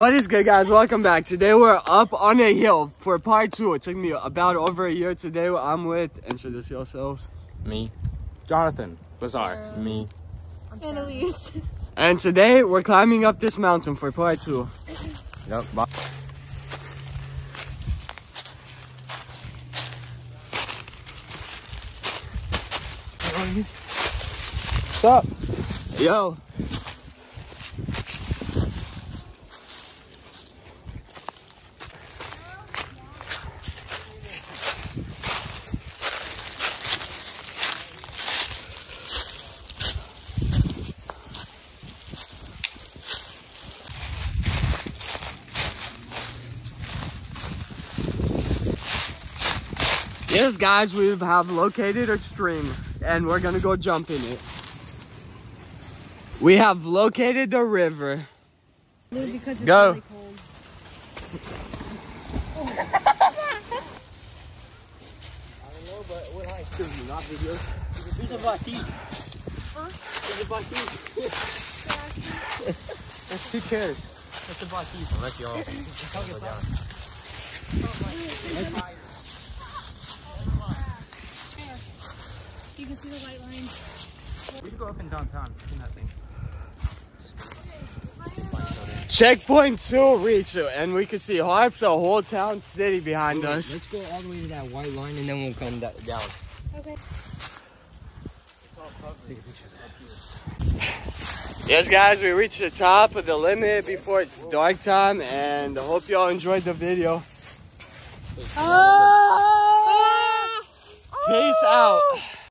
What is good guys, welcome back. Today we're up on a hill for part two. It took me about over a year today. I'm with, introduce yourselves. Me. Jonathan. Bazaar. Me. Annalise. And today we're climbing up this mountain for part two. Yep. Bye. What's up? Yo. Yes, guys, we have located a stream and we're gonna go jump in it. We have located the river. because it's Go. really cold. That's two chairs. Unless y'all. You can see the white line. We can go up and downtown in that thing. Checkpoint two reached and we can see Harps, a whole town city behind us. Let's go all the way to that white line and then we'll come down. Okay. Yes, guys, we reached the top of the limit before it's dark time, and I hope y'all enjoyed the video. Ah!